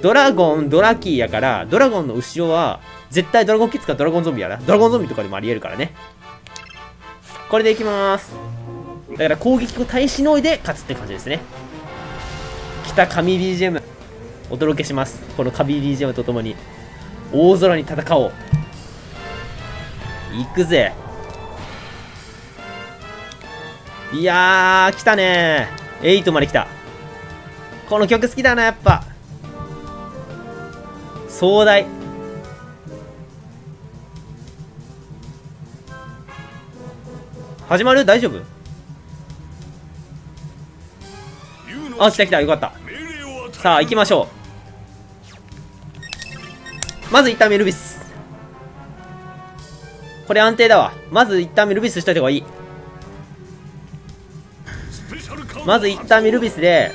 ドラゴン、ドラキーやから、ドラゴンの後ろは、絶対ドラゴンキッズかドラゴンゾンビやな。ドラゴンゾンビとかでもありえるからね。これでいきまーす。だから攻撃を耐えしのいで勝つって感じですね。来た神 BGM。お届けします。この神 BGM とともに。大空に戦おう。行くぜ。いやー、来たねー。8まで来た。この曲好きだな、やっぱ。壮大。始まる？大丈夫？あ、来た来た、よかった。さあ、行きましょう。まず一旦メルビス。これ安定だわ。まず一旦メルビスしといた方がいい。まず一旦メルビスで、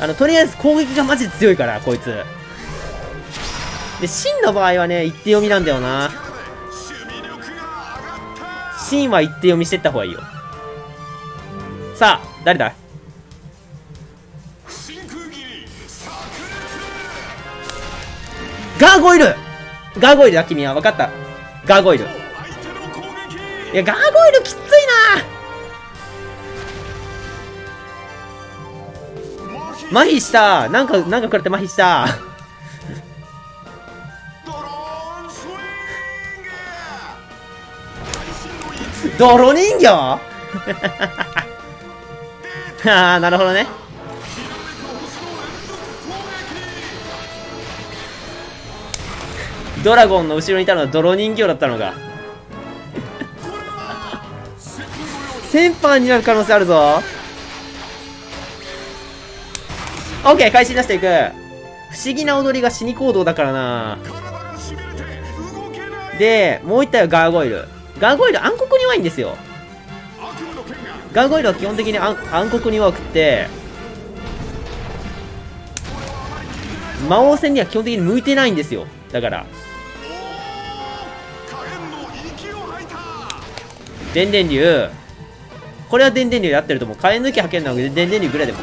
あの、とりあえず攻撃がマジ強いから、こいつ。で、シンの場合はね、一手読みなんだよな。シンは一手読みしてった方がいいよ。さあ、誰だ？ガーゴイルガーゴイルだ、君は。分かった。ガーゴイル。いや、ガーゴイルきついな麻痺したなんか、なんか食らって麻痺した泥人形？ああ、なるほどね。ドラゴンの後ろにいたのは泥人形だったのが。先般になる可能性あるぞ。オッケー、開始出していく。不思議な踊りが死に行動だからな。で、もう一体はガーゴイル。ガーゴイル暗黒に弱いんですよ。ガーゴイルは基本的に暗黒に弱くて、魔王戦には基本的に向いてないんですよ。だから。電電流。これは電電流で合ってると思う。火炎抜き派遣なので電電流ぐらいでも。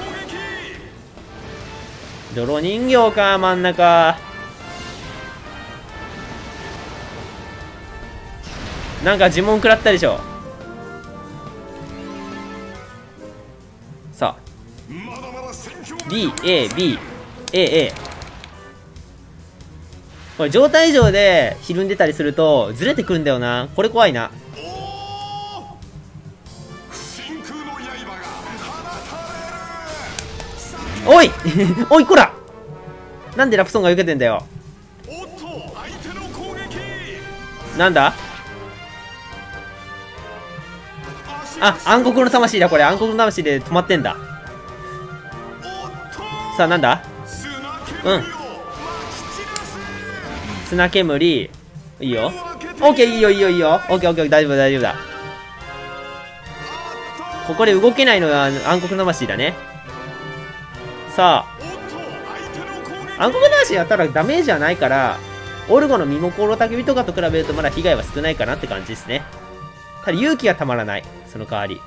泥人形か、真ん中。なんか呪文食らったでしょ。さあ。B、A、B、A、A。これ状態以上でひるんでたりするとずれてくるんだよな。これ怖いな。おい おいこらなんでラプソンが受けてんだよなんだ？あ暗黒の魂だこれ。暗黒の魂で止まってんだ。さあなんだ？うん。砂煙。いいよ。オッケーいいよいいよいいよ。オッケーオッケー大丈夫大丈夫だ。ここで動けないのが暗黒魂だね。さあ。暗黒魂やったらダメージはないからオルゴの身も心たけびとかと比べるとまだ被害は少ないかなって感じですね。ただ勇気がたまらないその代わり。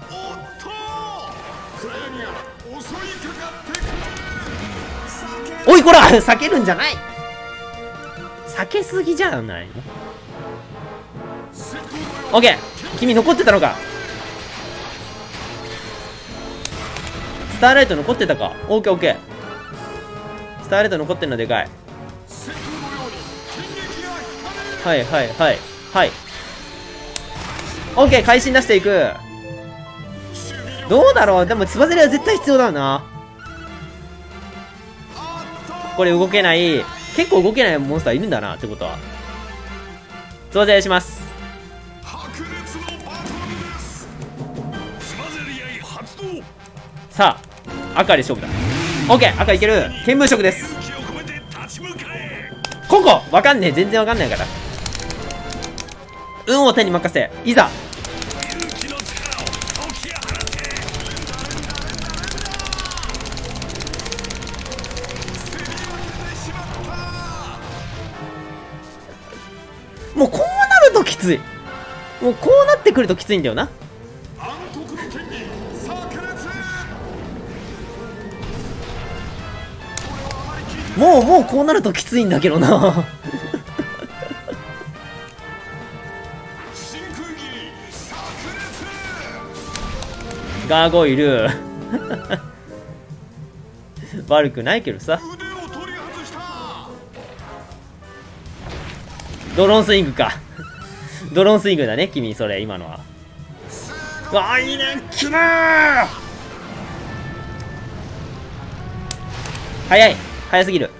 おいこら避けるんじゃない。避けすぎじゃないの？オッケー。君残ってたのか。スターライト残ってたか。オッケーオッケー。スターライト残ってんのでかい。はいはいはいはい。オッケー会心出していく。どうだろう？でもつばぜりは絶対必要だな。これ動けない。結構動けないモンスターいるんだなってことは。つばぜりします。さあ赤で勝負だ。オッケー赤いける。見聞色です。ここわかんねえ。全然わかんないから。運を手に任せ。いざもうこうなるときつい。もうこうなってくるときついんだよな。もうもうこうなるときついんだけどな。ガーゴイル悪くないけどさ。ドローンスイングか。ドローンスイングだね君それ今のは。うわいいねきれー早い早すぎる。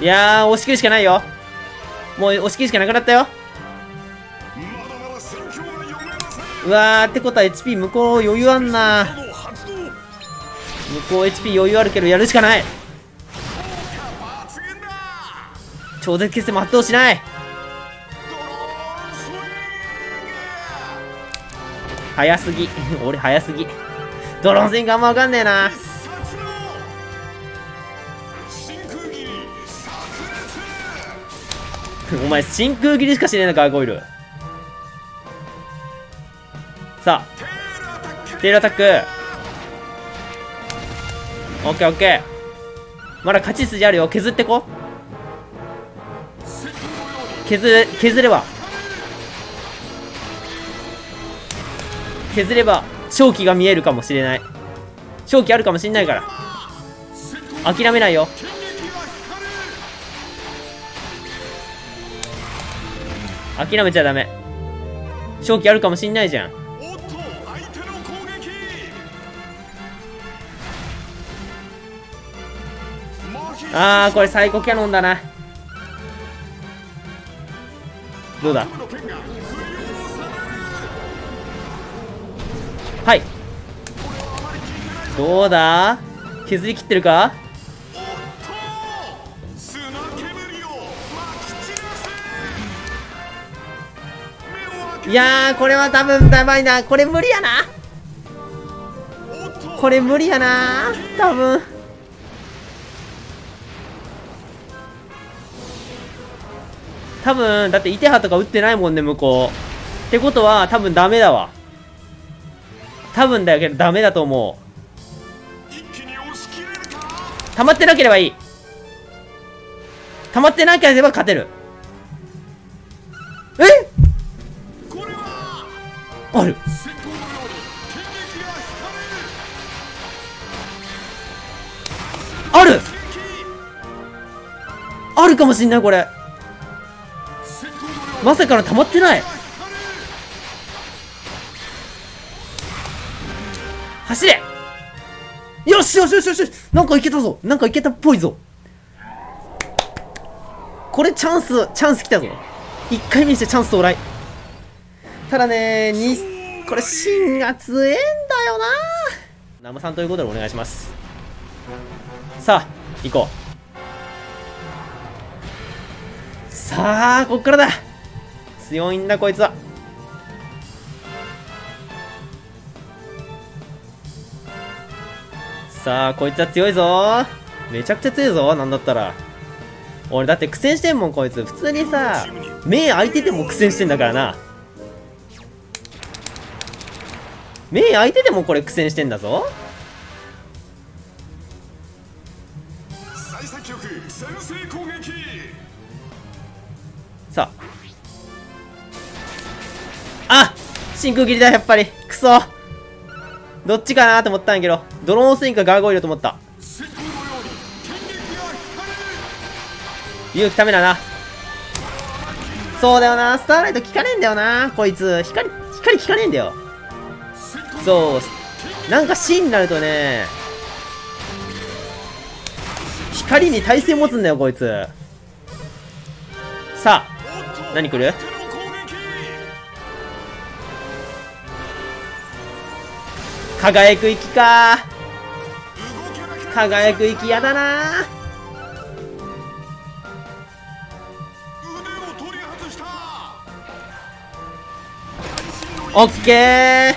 いや押し切るしかないよ。もう押し切るしかなくなったよ。うわーってことは HP 向こう余裕あんな。向こう HP 余裕あるけどやるしかない。超絶決戦も発動しない。早すぎ。俺早すぎ。ドローンスイングあんまわかんねえな。お前真空斬りしかしねえのかゴイル。さあテールアタック。オッケーオッケー。まだ勝ち筋あるよ。削ってこ削れ削れば。削れば勝機が見えるかもしれない。勝機あるかもしんないから。諦めないよ。諦めちゃダメ。勝機あるかもしんないじゃん。あーこれサイコキャノンだな。どうだ？はい。どうだ？削り切ってるか？いやこれは多分やばいな。これ無理やな。これ無理やな多分。多分だってイテハとか打ってないもんね向こう。ってことは多分ダメだわ。多分だけどダメだと思う。溜まってなければいい。溜まってなければ勝てる。え？これはある。ある。あるかもしんないこれ。まさかの溜まってない。走れ。よしよしよしよし。よしなんかいけたぞ。なんかいけたっぽいぞ。これチャンスチャンス来たぞ。1回目にしてチャンス到来ただねにこれ芯が強えんだよな。ナムさんということでお願いします。さあ行こう。さあこっからだ。強いんだこいつは。さあこいつは強いぞ。めちゃくちゃ強いぞなんだったら。俺だって苦戦してんもんこいつ。普通にさ目開いてても苦戦してんだからな。目開いててもこれ苦戦してんだぞ。真空切りだやっぱり。クソ。どっちかなと思ったんやけど。ドローンスインかガーゴイルと思った。勇気ためだな。そうだよな。スターライト効かねえんだよな。こいつ。光光効かねえんだよ。そう。なんか芯になるとね。光に耐性持つんだよこいつ。さあ何来る？輝く息か。輝く息やだな。オッケー。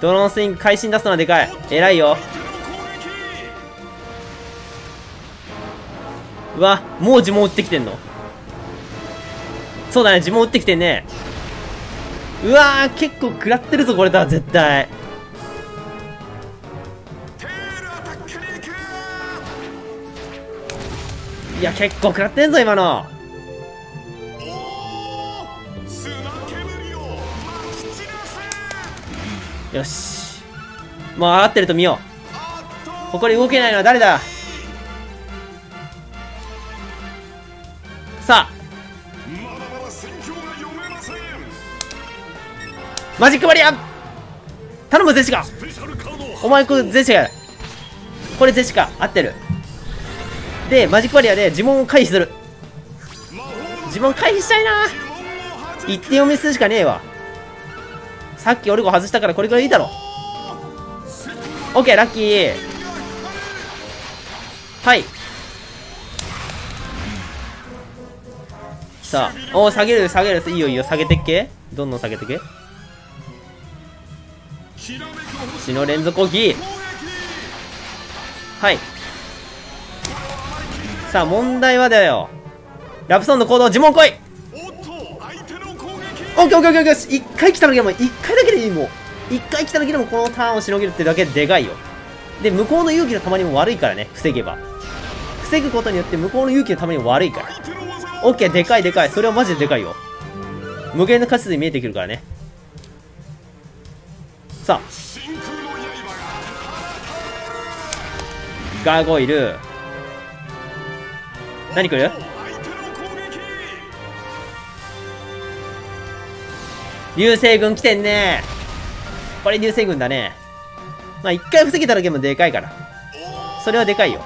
ドローンスイング会心出すのはでかい。偉いよ。うわもう呪文打ってきてんの。そうだね呪文打ってきてんね。うわ結構食らってるぞこれだ絶対。いや結構食らってんぞ今の。よし。もう上がってると見よう。ここで動けないのは誰だ?さあ。マジックバリア頼むゼシカ。お前これゼシカこれゼシカ。合ってる。でマジックバリアで呪文を回避する。呪文回避したいな。一点読みするしかねえわ。さっきオルゴ外したからこれくらいいいだろ。オッケーラッキー。はい。さあおー下げる下げる。いいよいいよ。下げてっけ？どんどん下げてけ？血の連続攻撃はい。さあ問題はだよ。ラプソンの行動呪文来いオッケーオッケーオッケーオッケー一回来ただけでも一回だけでいいもう一回来ただけでもこのターンをしのげるってだけででかいよ。で向こうの勇気のたまにも悪いからね防げば。防ぐことによって向こうの勇気のためにも悪いから。オッケーでかいでかい。それはマジででかいよ。無限の価値で見えてくるからね。さあ。ガーゴイル何来る流星群来てんね。これ流星群だね。まあ一回防げただけでもでかいから。それはでかいよ。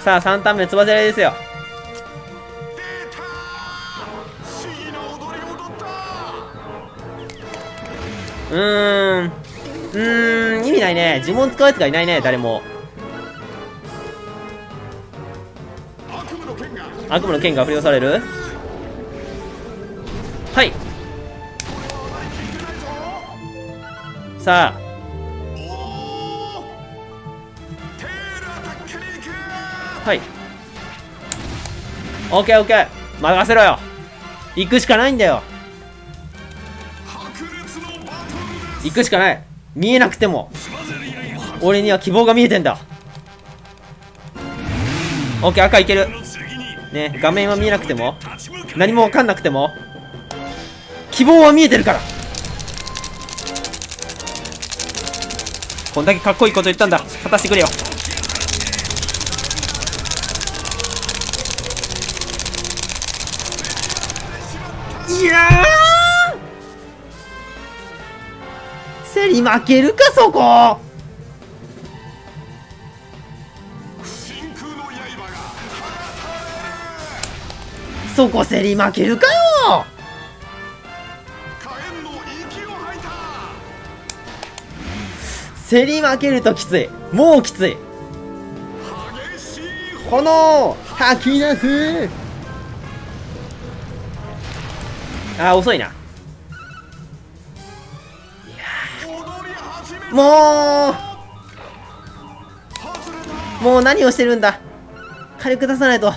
さあ3ターン目つばぜられですよ。うーん。うん。意味ないね。呪文使うやつがいないね。誰も。悪夢の剣が振り押される？はい。さあ。はい。オッケーオッケー。任せろよ。行くしかないんだよ。行くしかない。見えなくても。俺には希望が見えてんだ。オッケー赤いける。ね画面は見えなくても何も分かんなくても希望は見えてるから。こんだけかっこいいこと言ったんだ。果たしてくれよ。いやー！競り負けるかそこ。そこ競り負けるかよ。競り負けるときつい。もうきつい。激しい炎吐き出す。あー遅いな。踊り始めもう。もう何をしてるんだ。火力出さないと。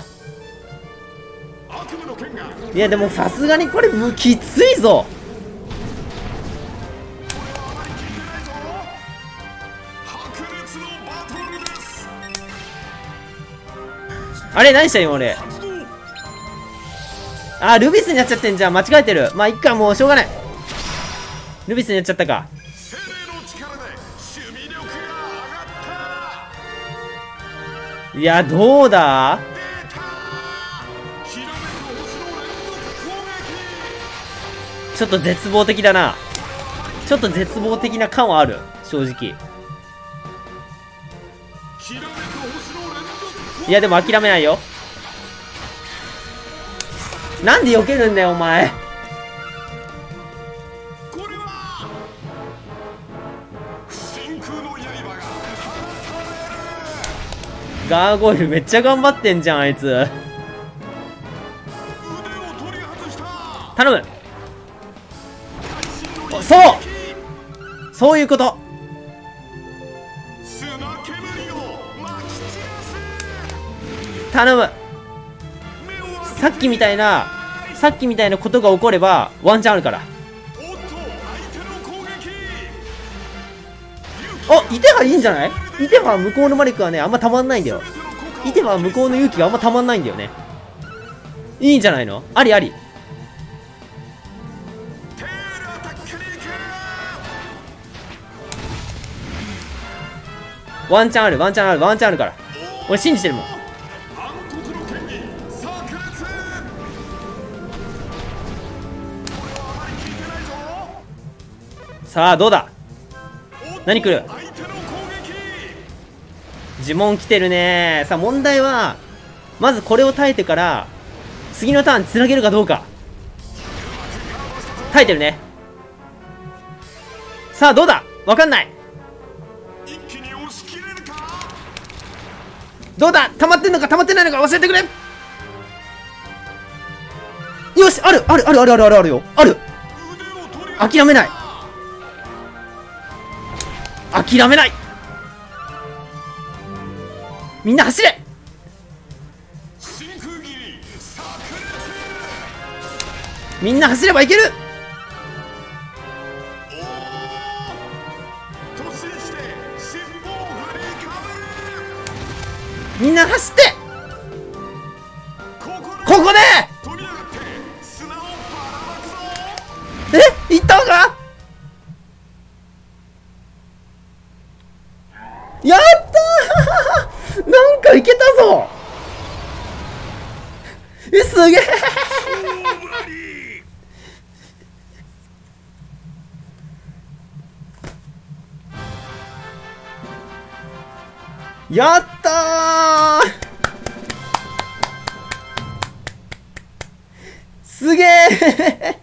いやでもさすがにこれむきついぞ。あれ何した今俺。あルビスになっちゃってんじゃん。間違えてる。まあいっかもうしょうがない。ルビスになっちゃったか。いやどうだ？ちょっと絶望的だな。ちょっと絶望的な感はある。正直。いやでも諦めないよ。なんで避けるんだよお前。ガーゴイルめっちゃ頑張ってんじゃんあいつ。頼む。そう。そういうこと。頼む。さっきみたいなさっきみたいなことが起こればワンチャンあるから。おいてはいいんじゃない？いてば向こうの魔力はねあんまたまんないんだよ。いてば向こうの勇気があんまたまんないんだよね。いいんじゃないの？ありあり。ワンチャンあるワンチャンあるワンチャンあるから。俺信じてるもん。さあどうだ？何来る？呪文来てるね。さあ問題はまずこれを耐えてから次のターンつなげるかどうか。耐えてるね。さあどうだ？わかんない。どうだ？溜まってんのか？溜まってないのか？教えてくれ。よしあるあるあるあるあるあるあるよ。ある。諦めない。諦めない。みんな走れ。みんな走ればいける。ったーいけたぞ。えすげえ。やったー。すげえ。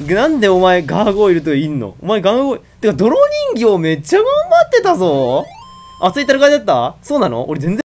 なんでお前ガーゴイルといんの？お前ガーゴイル、てか泥人形めっちゃ頑張ってたぞ。あ、ついてる感じだった？そうなの？俺全然